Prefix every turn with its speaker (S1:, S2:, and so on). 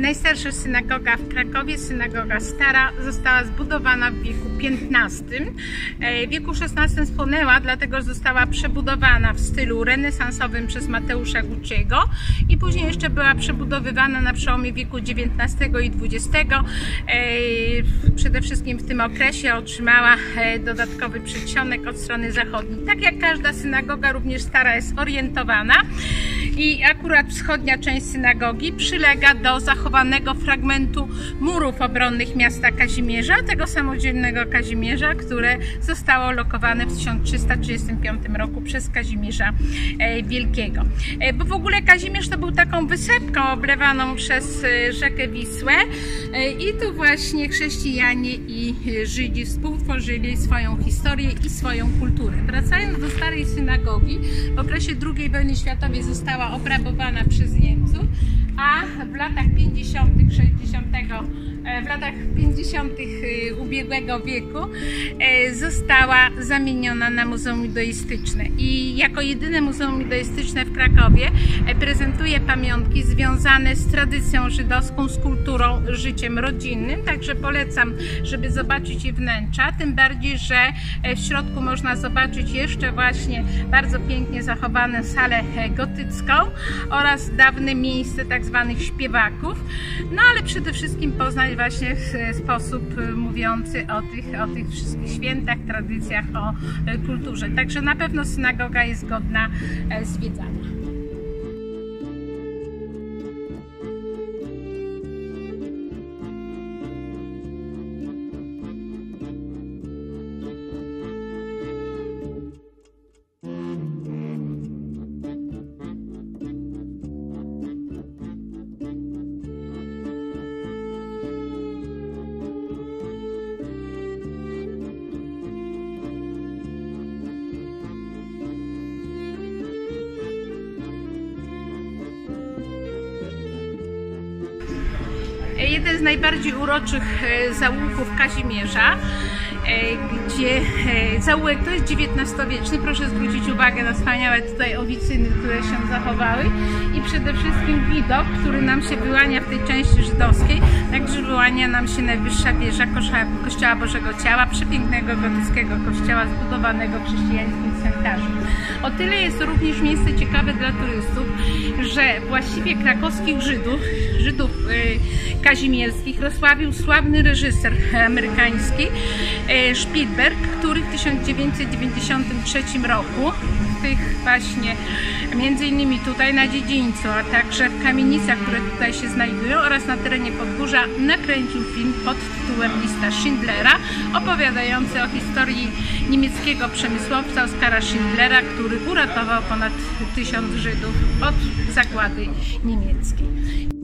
S1: najstarsza synagoga w Krakowie, synagoga stara, została zbudowana w wieku XV. E, W wieku XVI spłonęła, dlatego została przebudowana w stylu renesansowym przez Mateusza Gucciego i później jeszcze była przebudowywana na przełomie wieku XIX i XX. E, Przede wszystkim w tym okresie otrzymała e, dodatkowy przedsionek od strony zachodniej. Tak jak każda synagoga, również stara jest orientowana i akurat wschodnia część synagogi przylega do zachowanego fragmentu murów obronnych miasta Kazimierza, tego samodzielnego Kazimierza, które zostało lokowane w 1335 roku przez Kazimierza e, Wielkiego. E, Bo w ogóle Kazimierz to był taką wysepką oblewaną przez e, rzekę Wisłę i tu właśnie chrześcijanie i Żydzi współtworzyli swoją historię i swoją kulturę. Wracając do starej synagogi, w okresie II wojny światowej została obrabowana przez Niemców, a w latach 50., 60., e, w latach 50. e, ubiegłego wieku e, została zamieniona na Muzeum Judaistyczne. I jako jedyne Muzeum Judaistyczne w Krakowie e, prezentuje pamiątki związane z tradycją żydowską, z kulturą, życiem rodzinnym. Także polecam, żeby zobaczyć jej wnętrza. Tym bardziej, że e, w środku można zobaczyć jeszcze właśnie bardzo pięknie zachowaną salę e, gotycką oraz dawne miejsce tak zwanych śpiewaków. No ale przede wszystkim poznać właśnie w e, sposób e, mówiący o tych, o tych wszystkich świętach, tradycjach, o e, kulturze. Także na pewno synagoga jest godna zwiedzania. Jeden z najbardziej uroczych e, zaułków Kazimierza, e, gdzie e, zaułek to jest XIX-wieczny. Proszę zwrócić uwagę na wspaniałe tutaj owicyny, które się zachowały i przede wszystkim widok, który nam się wyłania w tej części żydowskiej. Także wyłania nam się najwyższa wieża Kościoła, Bożego Ciała, przepięknego gotyckiego kościoła zbudowanego w chrześcijańskim cmentarzu. O tyle jest również miejsce ciekawe dla turystów, że właściwie krakowskich Żydów, Żydów y, kazimierskich rozsławił sławny reżyser amerykański y, Spielberg, który w 1993 roku w tych właśnie między innymi tutaj na dziedzińcu, a także w kamienicach, które tutaj się znajdują oraz na terenie Podgórza nakręcił film pod tytułem Lista Schindlera opowiadający o historii niemieckiego przemysłowca Oskara Schindlera, który uratował ponad tysiąc Żydów od zagłady niemieckiej.